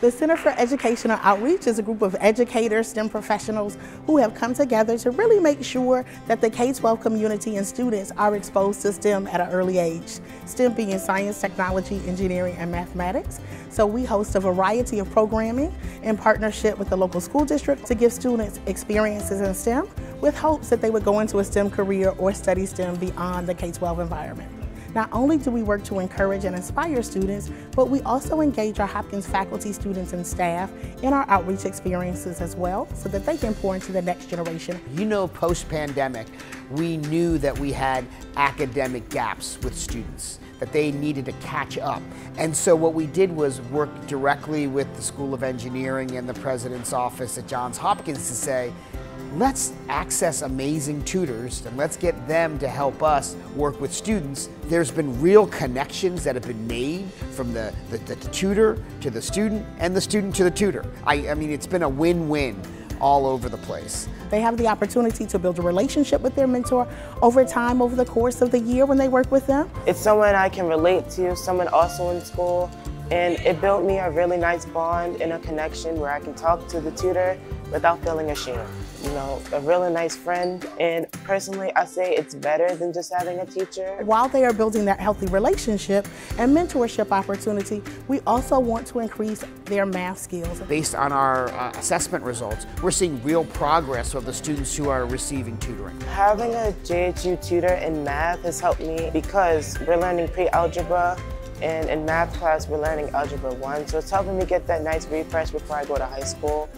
The Center for Educational Outreach is a group of educators, STEM professionals who have come together to really make sure that the K-12 community and students are exposed to STEM at an early age. STEM being science, technology, engineering, and mathematics. So we host a variety of programming in partnership with the local school district to give students experiences in STEM with hopes that they would go into a STEM career or study STEM beyond the K-12 environment. Not only do we work to encourage and inspire students, but we also engage our Hopkins faculty, students, and staff in our outreach experiences as well so that they can pour into the next generation. You know, post-pandemic, we knew that we had academic gaps with students that they needed to catch up. And so what we did was work directly with the School of Engineering and the President's Office at Johns Hopkins to say, let's access amazing tutors and let's get them to help us work with students. There's been real connections that have been made from the, the, the tutor to the student and the student to the tutor. I, I mean, it's been a win-win all over the place. They have the opportunity to build a relationship with their mentor over time, over the course of the year when they work with them. It's someone I can relate to, someone also in school, and it built me a really nice bond and a connection where I can talk to the tutor without feeling ashamed you know, a really nice friend. And personally, I say it's better than just having a teacher. While they are building that healthy relationship and mentorship opportunity, we also want to increase their math skills. Based on our uh, assessment results, we're seeing real progress of the students who are receiving tutoring. Having a JHU tutor in math has helped me because we're learning pre-algebra and in math class we're learning algebra 1 so it's helping me get that nice refresh before I go to high school.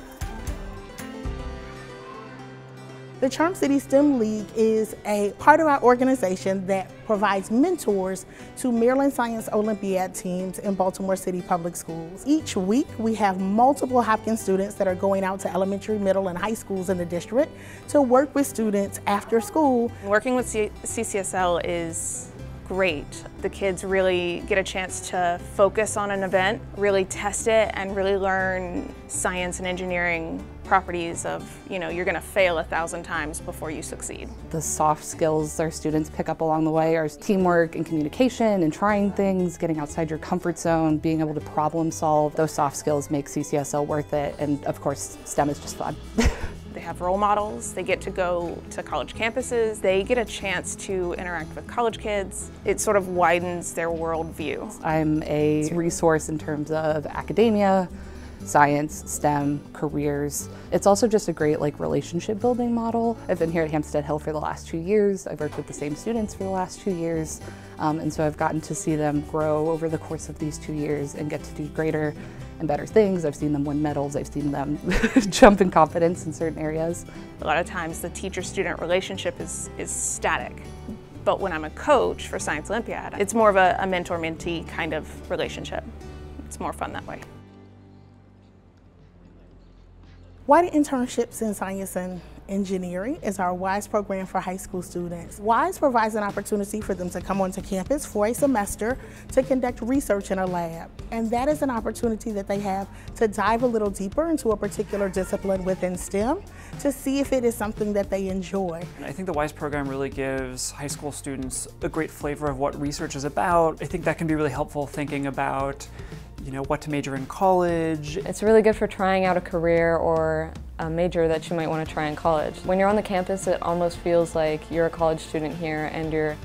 The Charm City STEM League is a part of our organization that provides mentors to Maryland Science Olympiad teams in Baltimore City Public Schools. Each week we have multiple Hopkins students that are going out to elementary, middle, and high schools in the district to work with students after school. Working with C CCSL is great. The kids really get a chance to focus on an event, really test it, and really learn science and engineering properties of, you know, you're going to fail a thousand times before you succeed. The soft skills our students pick up along the way are teamwork and communication and trying things, getting outside your comfort zone, being able to problem solve. Those soft skills make CCSL worth it, and of course, STEM is just fun. They have role models, they get to go to college campuses, they get a chance to interact with college kids. It sort of widens their worldview. I'm a resource in terms of academia, science, STEM, careers. It's also just a great like relationship building model. I've been here at Hampstead Hill for the last two years. I've worked with the same students for the last two years. Um, and so I've gotten to see them grow over the course of these two years and get to do greater and better things. I've seen them win medals. I've seen them jump in confidence in certain areas. A lot of times the teacher-student relationship is, is static. But when I'm a coach for Science Olympiad, it's more of a, a mentor-mentee kind of relationship. It's more fun that way. Why internships in science and engineering is our WISE program for high school students. WISE provides an opportunity for them to come onto campus for a semester to conduct research in a lab. And that is an opportunity that they have to dive a little deeper into a particular discipline within STEM to see if it is something that they enjoy. I think the WISE program really gives high school students a great flavor of what research is about. I think that can be really helpful thinking about you know, what to major in college. It's really good for trying out a career or a major that you might want to try in college. When you're on the campus, it almost feels like you're a college student here and you're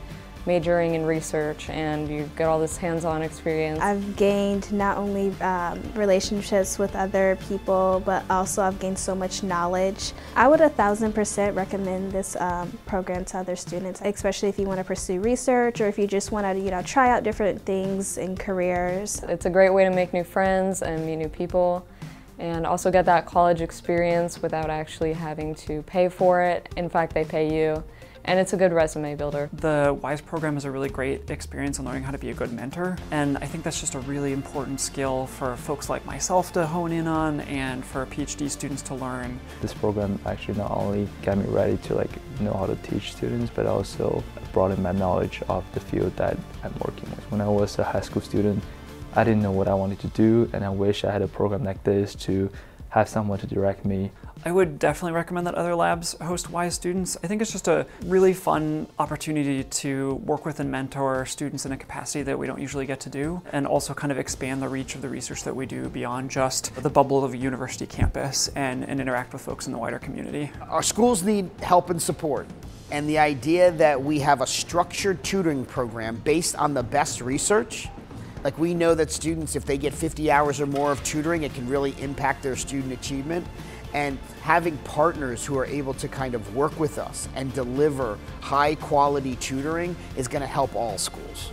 majoring in research and you get all this hands-on experience. I've gained not only um, relationships with other people, but also I've gained so much knowledge. I would a thousand percent recommend this um, program to other students, especially if you want to pursue research or if you just want to, you know, try out different things in careers. It's a great way to make new friends and meet new people and also get that college experience without actually having to pay for it. In fact, they pay you and it's a good resume builder. The WISE program is a really great experience in learning how to be a good mentor, and I think that's just a really important skill for folks like myself to hone in on and for PhD students to learn. This program actually not only got me ready to like know how to teach students, but also broadened my knowledge of the field that I'm working with. When I was a high school student, I didn't know what I wanted to do, and I wish I had a program like this to have someone to direct me. I would definitely recommend that other labs host WISE students. I think it's just a really fun opportunity to work with and mentor students in a capacity that we don't usually get to do, and also kind of expand the reach of the research that we do beyond just the bubble of a university campus and, and interact with folks in the wider community. Our schools need help and support. And the idea that we have a structured tutoring program based on the best research like we know that students, if they get 50 hours or more of tutoring, it can really impact their student achievement and having partners who are able to kind of work with us and deliver high quality tutoring is going to help all schools.